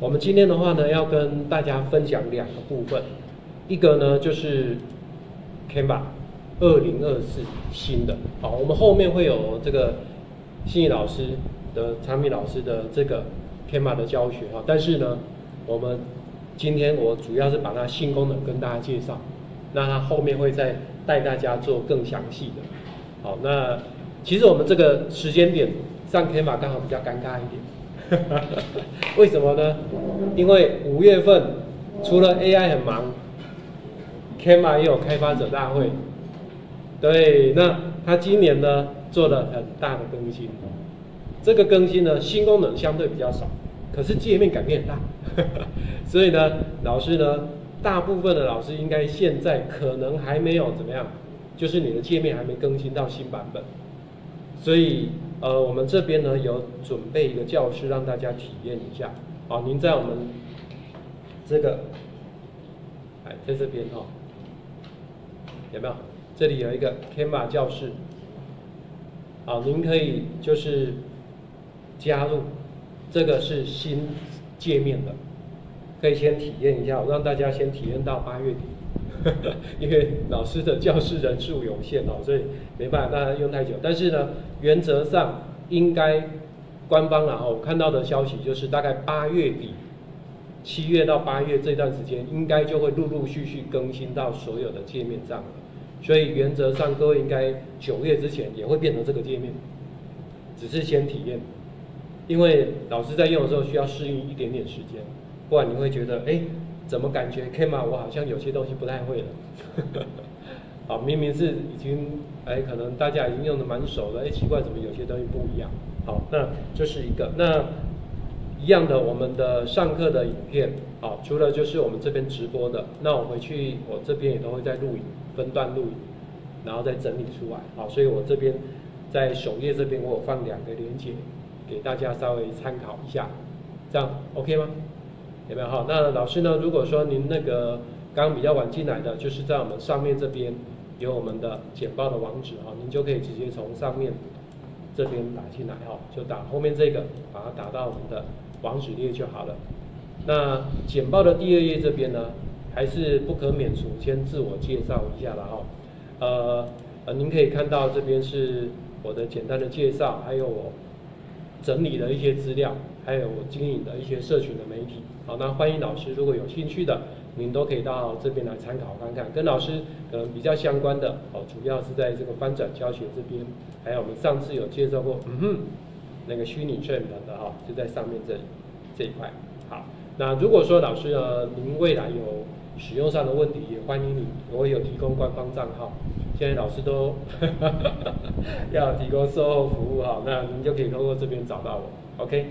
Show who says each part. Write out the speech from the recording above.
Speaker 1: 我们今天的话呢，要跟大家分享两个部分，一个呢就是 Canva 二零二四新的，好，我们后面会有这个信义老师的产品老师的这个 Canva 的教学哈，但是呢，我们今天我主要是把它新功能跟大家介绍，那它后面会再带大家做更详细的。好，那其实我们这个时间点上 Canva 刚好比较尴尬一点。为什么呢？因为五月份除了 AI 很忙，Canva 也有开发者大会。对，那他今年呢做了很大的更新。这个更新呢新功能相对比较少，可是界面改变很大。所以呢，老师呢大部分的老师应该现在可能还没有怎么样，就是你的界面还没更新到新版本。所以。呃，我们这边呢有准备一个教室让大家体验一下。好，您在我们这个，哎，在这边哈，有没有？这里有一个 Canva 教室。好，您可以就是加入，这个是新界面的，可以先体验一下，让大家先体验到八月底。因为老师的教室人数有限哦，所以没办法让他用太久。但是呢，原则上应该官方然后看到的消息就是大概八月底，七月到八月这段时间，应该就会陆陆续续更新到所有的界面上了。所以原则上各位应该九月之前也会变成这个界面，只是先体验。因为老师在用的时候需要适应一点点时间，不然你会觉得哎。怎么感觉 k m a 我好像有些东西不太会了？好，明明是已经哎，可能大家已经用的蛮熟了，哎，奇怪怎么有些东西不一样？好，那这是一个。那一样的，我们的上课的影片，好，除了就是我们这边直播的，那我回去我这边也都会在录影，分段录影，然后再整理出来。好，所以我这边在首页这边我有放两个连接，给大家稍微参考一下，这样 OK 吗？有没有哈？那老师呢？如果说您那个刚比较晚进来的，就是在我们上面这边有我们的简报的网址哈，您就可以直接从上面这边打进来哈，就打后面这个，把它打到我们的网址列就好了。那简报的第二页这边呢，还是不可免俗，先自我介绍一下了哈。呃呃，您可以看到这边是我的简单的介绍，还有我整理的一些资料。还有我经营的一些社群的媒体，好，那欢迎老师如果有兴趣的，您都可以到这边来参考看看，跟老师可能比较相关的，哦，主要是在这个翻转教学这边，还有我们上次有介绍过，嗯哼，那个虚拟摄影的哈，就在上面这这一块。好，那如果说老师呢，您未来有使用上的问题，也欢迎你，我有提供官方账号，现在老师都 要提供售后服务哈，那您就可以通过这边找到我，OK。